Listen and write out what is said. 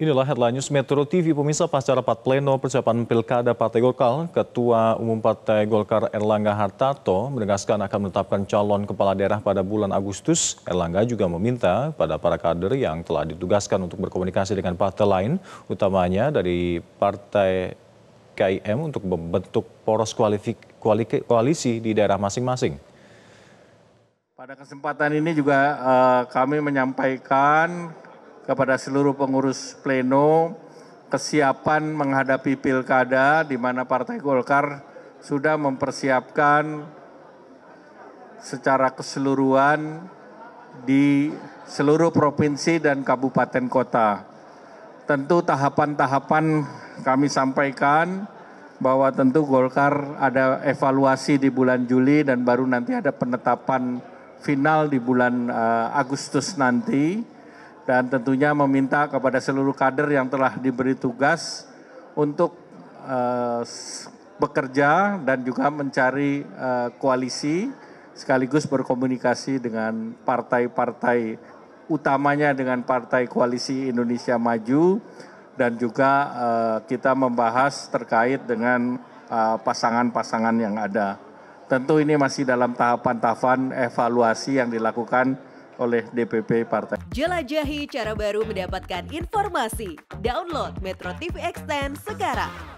Inilah headline news Metro TV pemirsa pasca rapat pleno persiapan Pilkada Partai Golkar, Ketua Umum Partai Golkar Erlangga Hartarto menegaskan akan menetapkan calon kepala daerah pada bulan Agustus. Erlangga juga meminta pada para kader yang telah ditugaskan untuk berkomunikasi dengan partai lain, utamanya dari Partai KIM untuk membentuk poros koalisi di daerah masing-masing. Pada kesempatan ini juga uh, kami menyampaikan kepada seluruh pengurus pleno kesiapan menghadapi pilkada di mana Partai Golkar sudah mempersiapkan secara keseluruhan di seluruh provinsi dan kabupaten kota. Tentu tahapan-tahapan kami sampaikan bahwa tentu Golkar ada evaluasi di bulan Juli dan baru nanti ada penetapan final di bulan uh, Agustus nanti dan tentunya meminta kepada seluruh kader yang telah diberi tugas untuk uh, bekerja dan juga mencari uh, koalisi sekaligus berkomunikasi dengan partai-partai utamanya dengan Partai Koalisi Indonesia Maju dan juga uh, kita membahas terkait dengan pasangan-pasangan yang ada. Tentu ini masih dalam tahapan-tahapan evaluasi yang dilakukan oleh DPP Partai. Jelajahi cara baru mendapatkan informasi. Download Metro TV Extend sekarang.